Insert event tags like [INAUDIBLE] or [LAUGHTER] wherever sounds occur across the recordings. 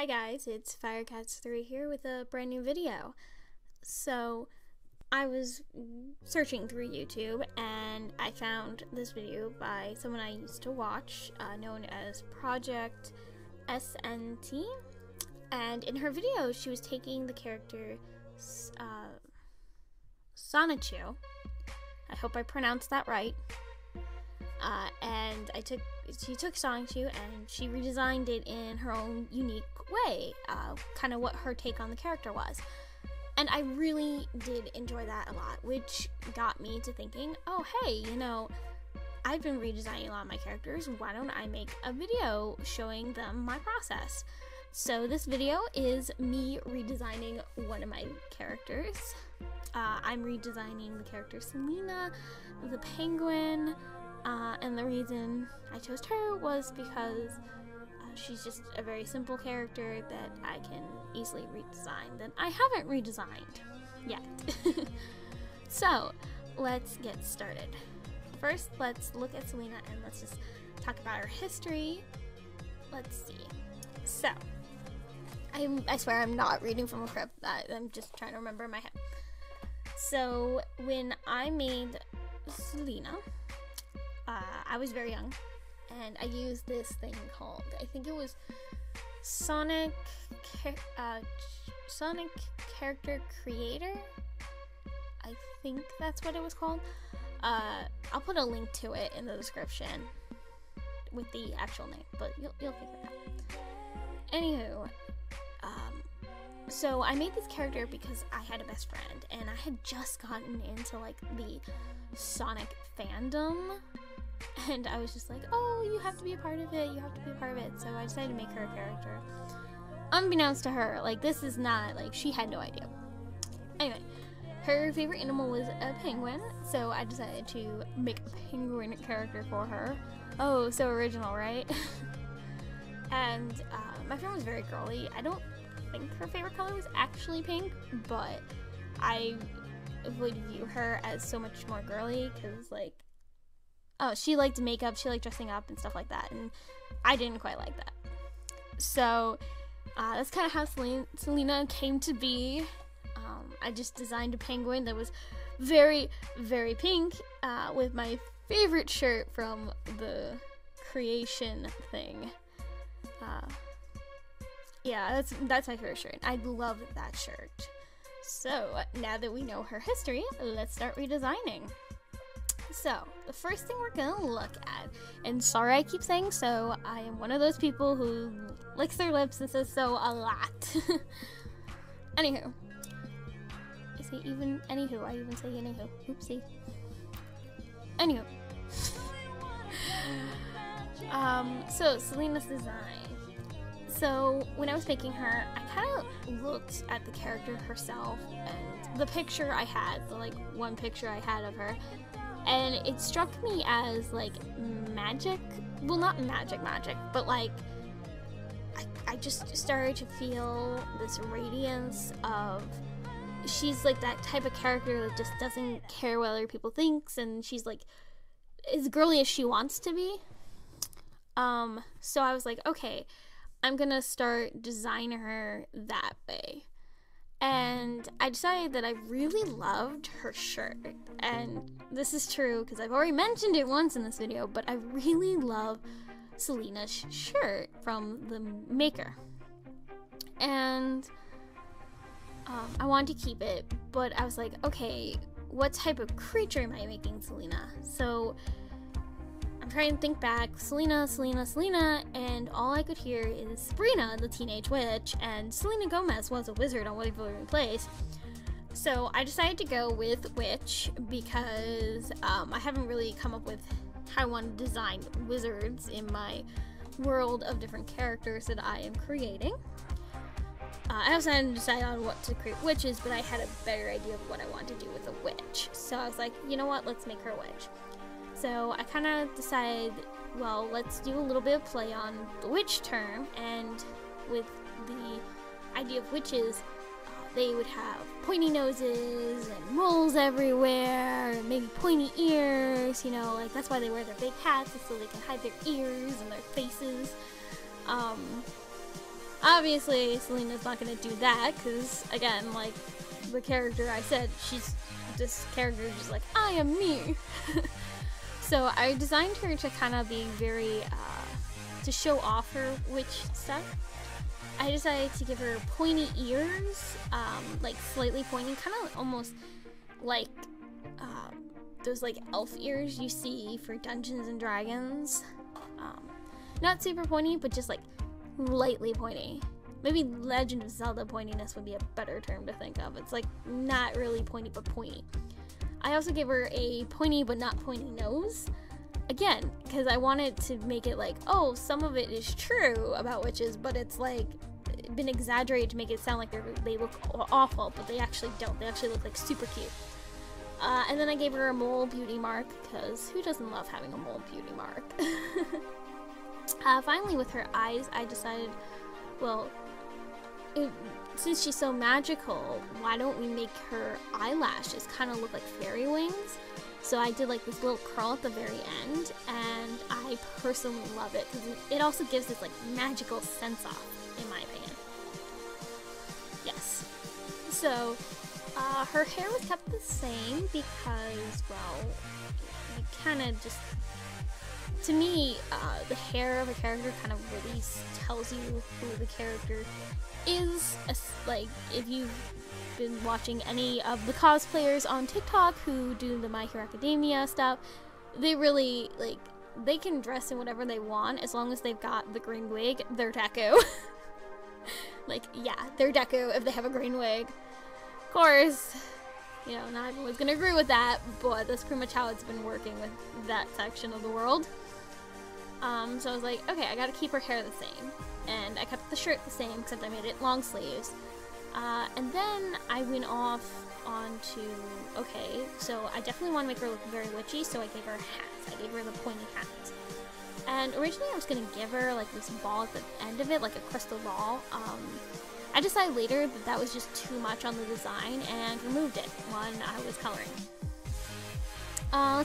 Hi guys, it's Firecats3 here with a brand new video. So, I was searching through YouTube and I found this video by someone I used to watch, uh, known as Project SNT. And in her video, she was taking the character uh, Sonichu. I hope I pronounced that right. Uh, and I took she took Sonichu and she redesigned it in her own unique way, uh, kind of what her take on the character was. And I really did enjoy that a lot, which got me to thinking, oh hey, you know, I've been redesigning a lot of my characters. Why don't I make a video showing them my process? So this video is me redesigning one of my characters. Uh, I'm redesigning the character Selena, the penguin, uh, and the reason I chose her was because uh, she's just a very simple character that I can easily redesign that I haven't redesigned yet. [LAUGHS] so, let's get started. First, let's look at Selena and let's just talk about her history. Let's see. So, I'm, I swear I'm not reading from a script. I'm just trying to remember in my head. So, when I made Selena, uh, I was very young, and I used this thing called I think it was Sonic uh, Sonic Character Creator. I think that's what it was called. Uh, I'll put a link to it in the description with the actual name, but you'll you'll figure it out. Anywho, um, so I made this character because I had a best friend, and I had just gotten into like the Sonic fandom and I was just like, oh, you have to be a part of it, you have to be a part of it. So I decided to make her a character. Unbeknownst to her, like, this is not, like, she had no idea. Anyway, her favorite animal was a penguin, so I decided to make a penguin character for her. Oh, so original, right? [LAUGHS] and uh, my friend was very girly. I don't think her favorite color was actually pink, but I would view her as so much more girly because, like, oh, she liked makeup, she liked dressing up and stuff like that, and I didn't quite like that. So uh, that's kind of how Selena, Selena, came to be. Um, I just designed a penguin that was very, very pink uh, with my favorite shirt from the creation thing. Uh, yeah, that's that's my favorite shirt. I love that shirt. So now that we know her history, let's start redesigning. So, the first thing we're gonna look at, and sorry I keep saying so, I am one of those people who licks their lips and says so a lot. [LAUGHS] anywho. I say even, anywho, I even say anywho. Oopsie. Anywho. [LAUGHS] um, so, Selena's design. So, when I was making her, I kind of looked at the character herself and the picture I had, the like one picture I had of her, and it struck me as like magic well not magic magic but like I, I just started to feel this radiance of she's like that type of character that just doesn't care what other people thinks and she's like as girly as she wants to be. Um so i was like okay i'm gonna start designing her that way and I decided that I really loved her shirt. And this is true because I've already mentioned it once in this video, but I really love Selena's shirt from the maker. And um, I wanted to keep it, but I was like, okay, what type of creature am I making Selena? So trying to think back, Selena, Selena, Selena, and all I could hear is Sabrina, the teenage witch, and Selena Gomez was a wizard on Waverly Place. So I decided to go with witch because um, I haven't really come up with how I want to design wizards in my world of different characters that I am creating. Uh, I also hadn't decided on what to create witches, but I had a better idea of what I wanted to do with a witch. So I was like, you know what, let's make her a witch. So I kind of decided, well, let's do a little bit of play on the witch term, and with the idea of witches, uh, they would have pointy noses and moles everywhere, and maybe pointy ears, you know, like that's why they wear their big hats, so they can hide their ears and their faces. Um, Obviously, Selena's not gonna do that, because, again, like, the character I said, she's, this character is just like, I am me. [LAUGHS] so I designed her to kind of be very, uh, to show off her witch stuff. I decided to give her pointy ears, um, like slightly pointy, kind of almost like uh, those like elf ears you see for Dungeons and Dragons. Um, not super pointy, but just like lightly pointy. Maybe Legend of Zelda pointiness would be a better term to think of. It's like not really pointy, but pointy. I also gave her a pointy but not pointy nose. Again, because I wanted to make it like, oh, some of it is true about witches, but it's like been exaggerated to make it sound like they look awful, but they actually don't. They actually look like super cute. Uh, and then I gave her a mole beauty mark, because who doesn't love having a mole beauty mark? [LAUGHS] uh, finally, with her eyes, I decided, well, it, since she's so magical, why don't we make her eyelashes kind of look like fairy wings? So I did like this little curl at the very end, and I personally love it because it also gives this like magical sense off, in my opinion. Yes. So uh, her hair was kept the same because, well, you kind of just. To me, uh, the hair of a character kind of really tells you who the character is. Like, if you've been watching any of the cosplayers on TikTok who do the My Hero Academia stuff, they really, like, they can dress in whatever they want as long as they've got the green wig. They're Deku. [LAUGHS] like, yeah, they're Deku if they have a green wig. Of course, you know, not everyone's gonna agree with that, but that's pretty much how it's been working with that section of the world. Um, so I was like, okay, I gotta keep her hair the same. And I kept the shirt the same, except I made it long sleeves. Uh, and then I went off onto, okay, so I definitely want to make her look very witchy, so I gave her a hat. I gave her the pointy hat. And originally I was gonna give her like this ball at the end of it, like a crystal ball. Um, I decided later that that was just too much on the design and removed it when I was coloring. Uh,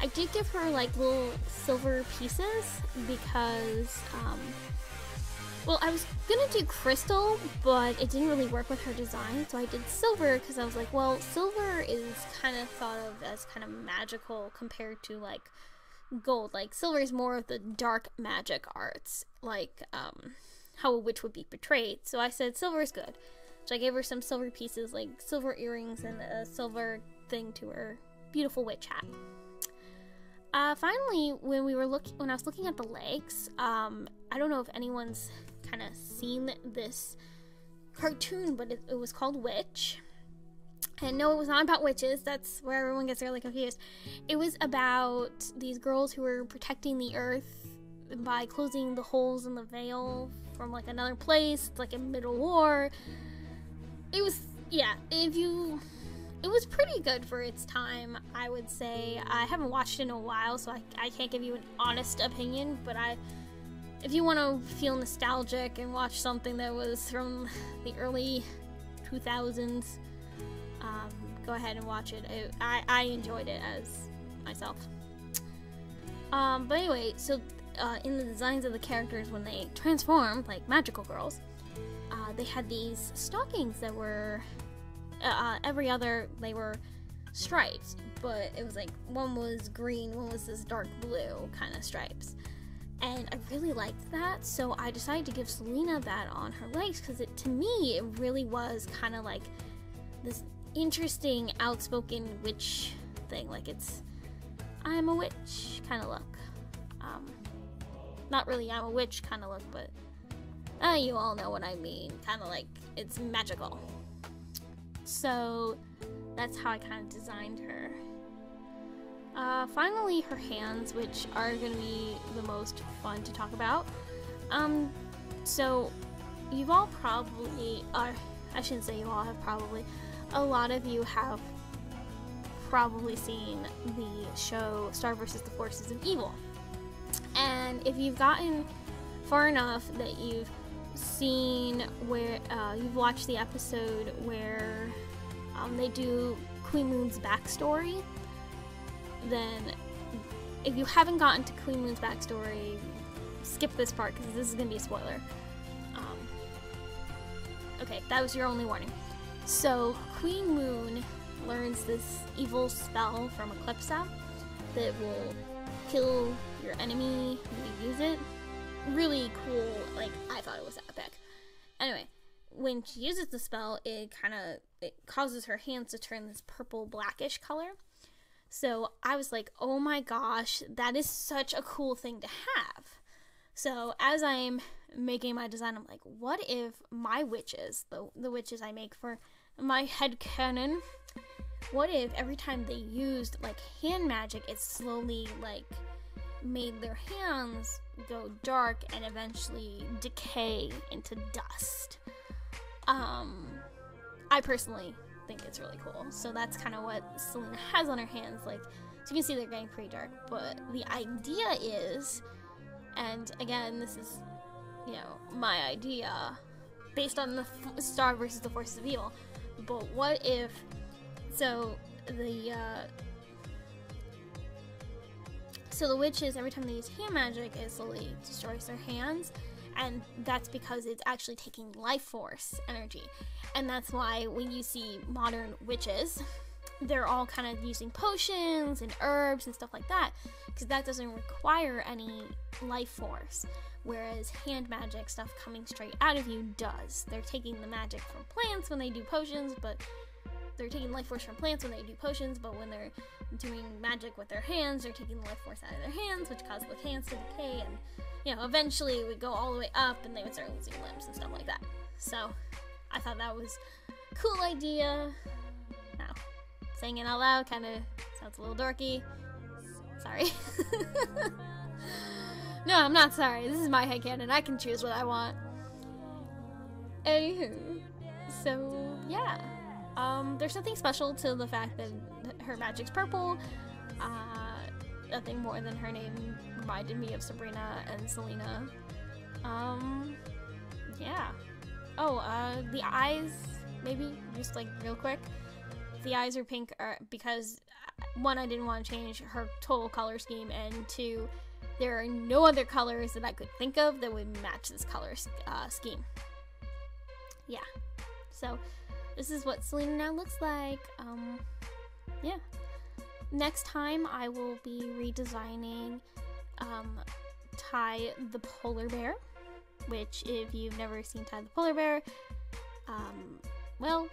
I did give her like little silver pieces because, um, well, I was gonna do crystal, but it didn't really work with her design, so I did silver because I was like, well, silver is kind of thought of as kind of magical compared to like gold. Like silver is more of the dark magic arts, like um, how a witch would be portrayed. So I said silver is good. So I gave her some silver pieces, like silver earrings and a silver thing to her beautiful witch hat. Uh, finally, when we were looking, when I was looking at the legs, um, I don't know if anyone's kind of seen this cartoon, but it, it was called Witch. And no, it was not about witches. That's where everyone gets really confused. It was about these girls who were protecting the earth by closing the holes in the veil from like another place. Like a Metamoor. It was yeah. If you, it was pretty good for its time. I would say I haven't watched in a while, so I I can't give you an honest opinion. But I, if you want to feel nostalgic and watch something that was from the early 2000s, um, go ahead and watch it. it I I enjoyed it as myself. Um, but anyway, so uh, in the designs of the characters when they transformed, like magical girls, uh, they had these stockings that were uh, uh, every other they were stripes, but it was like one was green, one was this dark blue kind of stripes. And I really liked that, so I decided to give Selena that on her legs because it to me it really was kind of like this interesting outspoken witch thing. Like it's I'm a witch kind of look. Um, not really I'm a witch kind of look, but uh, you all know what I mean. Kind of like it's magical. So that's how I kind of designed her. Uh, finally, her hands, which are going to be the most fun to talk about. Um, so you've all probably, or I shouldn't say you all have probably, a lot of you have probably seen the show Star vs. the Forces of Evil. And if you've gotten far enough that you've seen where uh, you've watched the episode where um, they do Queen Moon's backstory, then if you haven't gotten to Queen Moon's backstory, skip this part because this is going to be a spoiler. Um, Okay, that was your only warning. So, Queen Moon learns this evil spell from Eclipsa that will kill your enemy when you use it. Really cool. Like, I thought it was epic. Anyway, when she uses the spell, it kind of it causes her hands to turn this purple blackish color. So I was like, oh my gosh, that is such a cool thing to have. So as I'm making my design, I'm like, what if my witches, the, the witches I make for my head canon, what if every time they used like hand magic, it slowly like made their hands go dark and eventually decay into dust? Um, I personally think it's really cool. So that's kind of what Selena has on her hands. Like, so you can see they're getting pretty dark. But the idea is, and again, this is, you know, my idea based on the Star versus the Forces of Evil. But what if, so the, uh, so the witches, every time they use hand magic, it slowly destroys their hands and that's because it's actually taking life force energy. And that's why when you see modern witches, they're all kind of using potions and herbs and stuff like that because that doesn't require any life force. Whereas hand magic stuff coming straight out of you does. They're taking the magic from plants when they do potions, but they're taking life force from plants when they do potions, but when they're doing magic with their hands, they're taking the life force out of their hands, which causes the hands to decay, and you know, eventually it would go all the way up, and they would start losing limbs and stuff like that. So, I thought that was a cool idea. Now, saying it out loud kind of sounds a little dorky. Sorry. [LAUGHS] no, I'm not sorry. This is my headcanon. I can choose what I want. Anywho, so yeah. Um, there's nothing special to the fact that her magic's purple. Uh, nothing more than her name reminded me of Sabrina and Selena. Um, yeah. Oh, uh, the eyes, maybe just like real quick. The eyes are pink are uh, because uh, one, I didn't want to change her total color scheme, and two, there are no other colors that I could think of that would match this color uh, scheme. Yeah. So this is what Selena now looks like. Um, yeah. Next time I will be redesigning um, Ty the polar bear, which if you've never seen Ty the polar bear, um, well,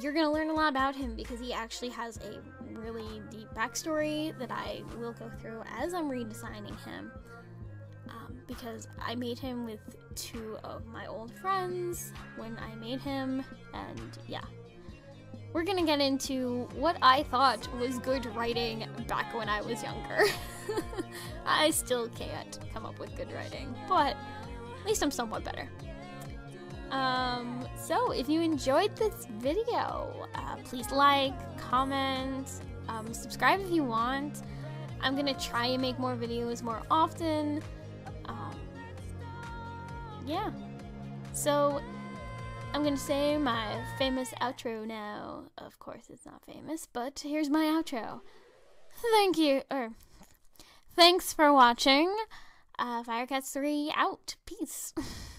you're gonna learn a lot about him because he actually has a really deep backstory that I will go through as I'm redesigning him because I made him with two of my old friends when I made him, and yeah. We're gonna get into what I thought was good writing back when I was younger. [LAUGHS] I still can't come up with good writing, but at least I'm somewhat better. Um, so if you enjoyed this video, uh, please like, comment, um, subscribe if you want. I'm gonna try and make more videos more often yeah. So I'm gonna say my famous outro now. Of course, it's not famous, but here's my outro. Thank you, or thanks for watching. Uh, Firecats 3 out. Peace. [LAUGHS]